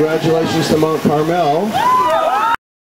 Congratulations to Mount Carmel.